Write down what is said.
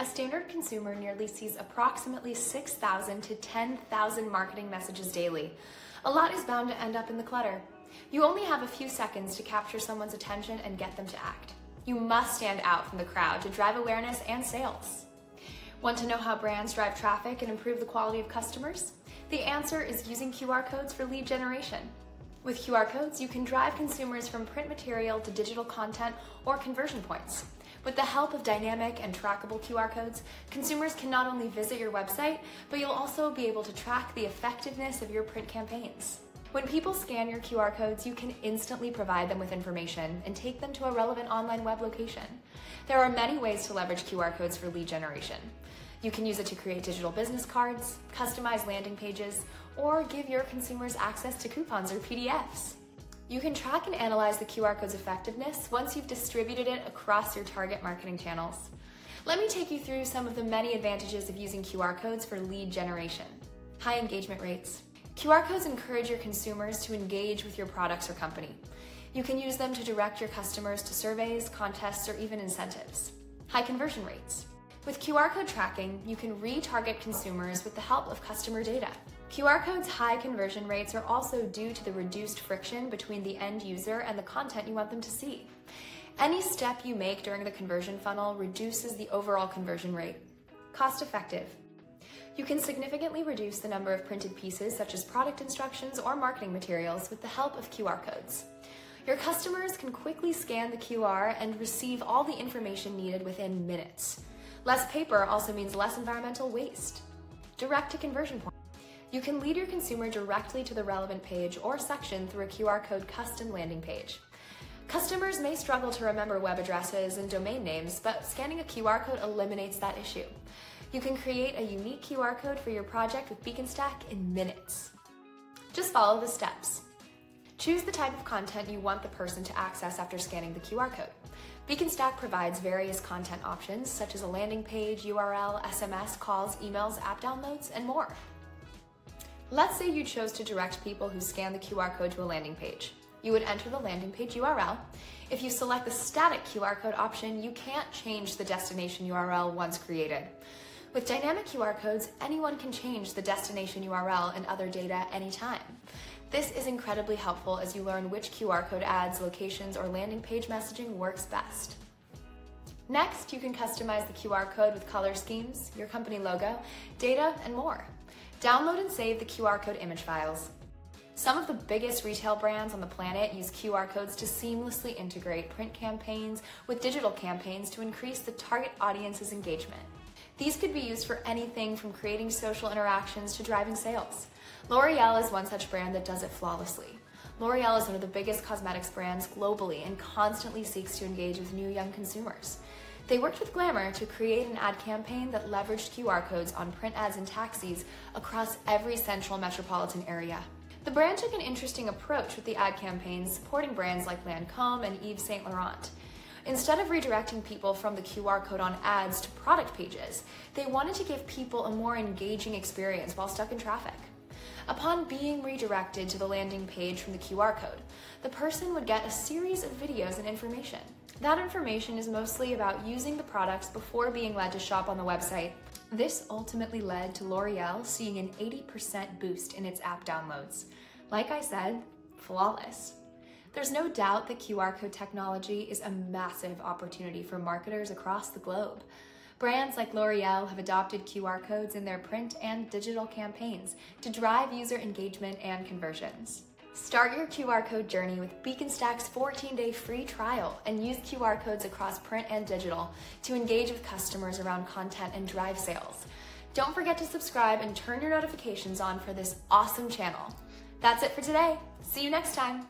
A standard consumer nearly sees approximately 6,000 to 10,000 marketing messages daily. A lot is bound to end up in the clutter. You only have a few seconds to capture someone's attention and get them to act. You must stand out from the crowd to drive awareness and sales. Want to know how brands drive traffic and improve the quality of customers? The answer is using QR codes for lead generation. With QR codes, you can drive consumers from print material to digital content or conversion points. With the help of dynamic and trackable QR codes, consumers can not only visit your website, but you'll also be able to track the effectiveness of your print campaigns. When people scan your QR codes, you can instantly provide them with information and take them to a relevant online web location. There are many ways to leverage QR codes for lead generation. You can use it to create digital business cards, customize landing pages, or give your consumers access to coupons or PDFs. You can track and analyze the QR code's effectiveness once you've distributed it across your target marketing channels. Let me take you through some of the many advantages of using QR codes for lead generation. High engagement rates. QR codes encourage your consumers to engage with your products or company. You can use them to direct your customers to surveys, contests, or even incentives. High conversion rates. With QR code tracking, you can retarget consumers with the help of customer data. QR code's high conversion rates are also due to the reduced friction between the end user and the content you want them to see. Any step you make during the conversion funnel reduces the overall conversion rate. Cost effective. You can significantly reduce the number of printed pieces such as product instructions or marketing materials with the help of QR codes. Your customers can quickly scan the QR and receive all the information needed within minutes. Less paper also means less environmental waste. Direct to conversion point. You can lead your consumer directly to the relevant page or section through a QR code custom landing page. Customers may struggle to remember web addresses and domain names, but scanning a QR code eliminates that issue. You can create a unique QR code for your project with Beaconstac in minutes. Just follow the steps. Choose the type of content you want the person to access after scanning the QR code. Beaconstac provides various content options such as a landing page, URL, SMS, calls, emails, app downloads, and more. Let's say you chose to direct people who scan the QR code to a landing page. You would enter the landing page URL. If you select the static QR code option, you can't change the destination URL once created. With dynamic QR codes, anyone can change the destination URL and other data anytime. This is incredibly helpful as you learn which QR code ads, locations, or landing page messaging works best. Next, you can customize the QR code with color schemes, your company logo, data, and more. Download and save the QR code image files. Some of the biggest retail brands on the planet use QR codes to seamlessly integrate print campaigns with digital campaigns to increase the target audience's engagement. These could be used for anything from creating social interactions to driving sales. L'Oreal is one such brand that does it flawlessly. L'Oreal is one of the biggest cosmetics brands globally and constantly seeks to engage with new young consumers. They worked with Glamour to create an ad campaign that leveraged QR codes on print ads and taxis across every central metropolitan area. The brand took an interesting approach with the ad campaigns, supporting brands like Lancome and Yves Saint Laurent. Instead of redirecting people from the QR code on ads to product pages, they wanted to give people a more engaging experience while stuck in traffic. Upon being redirected to the landing page from the QR code, the person would get a series of videos and information. That information is mostly about using the products before being led to shop on the website. This ultimately led to L'Oreal seeing an 80% boost in its app downloads. Like I said, flawless. There's no doubt that QR code technology is a massive opportunity for marketers across the globe. Brands like L'Oreal have adopted QR codes in their print and digital campaigns to drive user engagement and conversions. Start your QR code journey with Beaconstac's 14-day free trial and use QR codes across print and digital to engage with customers around content and drive sales. Don't forget to subscribe and turn your notifications on for this awesome channel. That's it for today. See you next time.